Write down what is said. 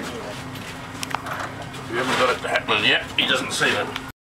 If you haven't got it happening yet. He doesn't see it.